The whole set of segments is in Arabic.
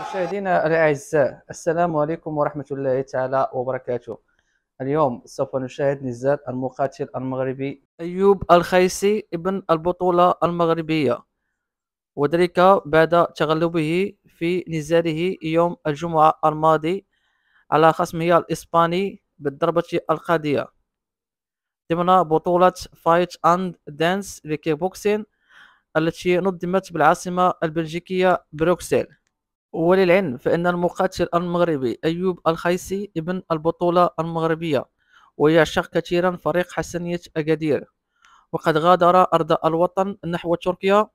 مشاهدينا الأعزاء السلام عليكم ورحمة الله تعالى وبركاته. اليوم سوف نشاهد نزال المقاتل المغربي أيوب الخيصي ابن البطولة المغربية. وذلك بعد تغلبه في نزاله يوم الجمعة الماضي على خصمه الإسباني بالضربة القاضية ضمن بطولة Fight and Dance ل kickboxing التي نظمت بالعاصمة البلجيكية بروكسل. وللعلم فإن المقاتل المغربي أيوب الخيسي ابن البطولة المغربية ويعشق كثيرا فريق حسنية أكادير. وقد غادر أرض الوطن نحو تركيا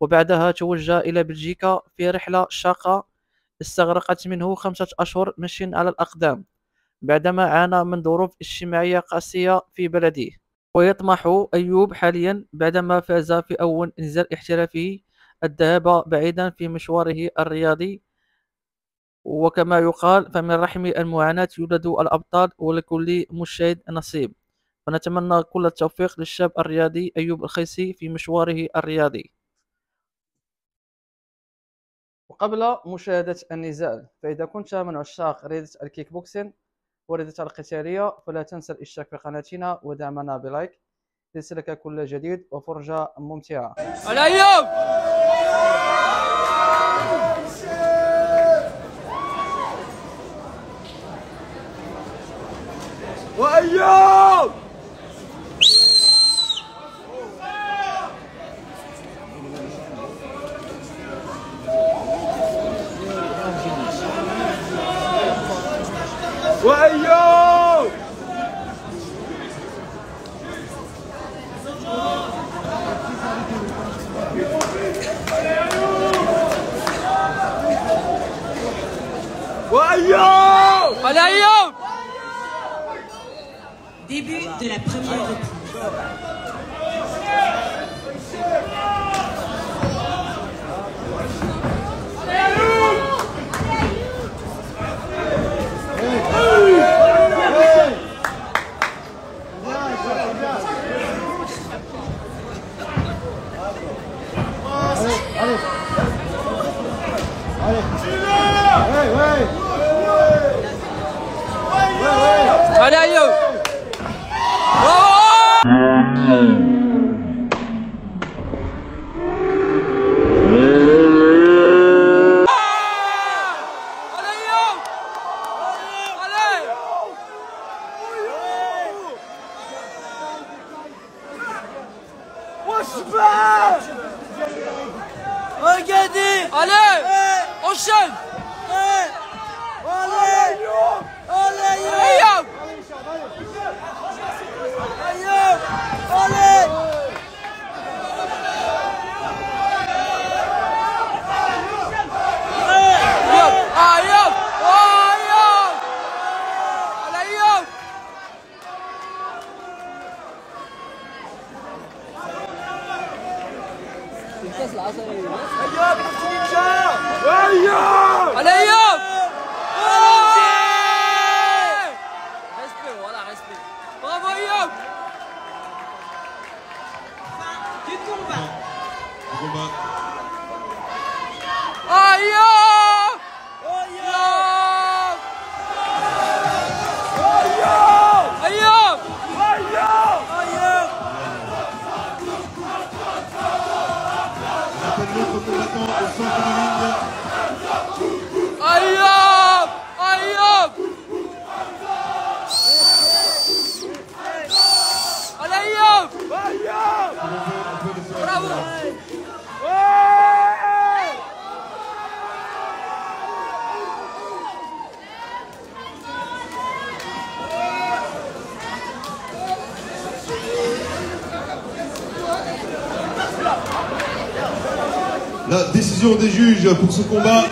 وبعدها توجه إلى بلجيكا في رحلة شاقة استغرقت منه خمسة أشهر مشي على الأقدام. بعدما عانى من ظروف اجتماعية قاسية في بلده. ويطمح أيوب حاليا بعدما فاز في أول نزال احترافي الذهاب بعيدا في مشواره الرياضي. وكما يقال فمن رحم المعاناة يولد الأبطال ولكل مجتهد نصيب. فنتمنى كل التوفيق للشاب الرياضي أيوب الخيسي في مشواره الرياضي. وقبل مشاهدة النزال فإذا كنت من عشاق رياضة الكيك بوكسين ورياضة القتالية فلا تنسى الاشتراك في قناتنا ودعمنا بلايك. ليصلك كل جديد وفرجة ممتعة. علي Voyons Début de la première reprise. Ögedi! Alev! Ee, Oşen! ايوب حسين شاه ايوب علي ايوب برافو ايوب Du combat. ايوب Bye. La décision des juges pour ce combat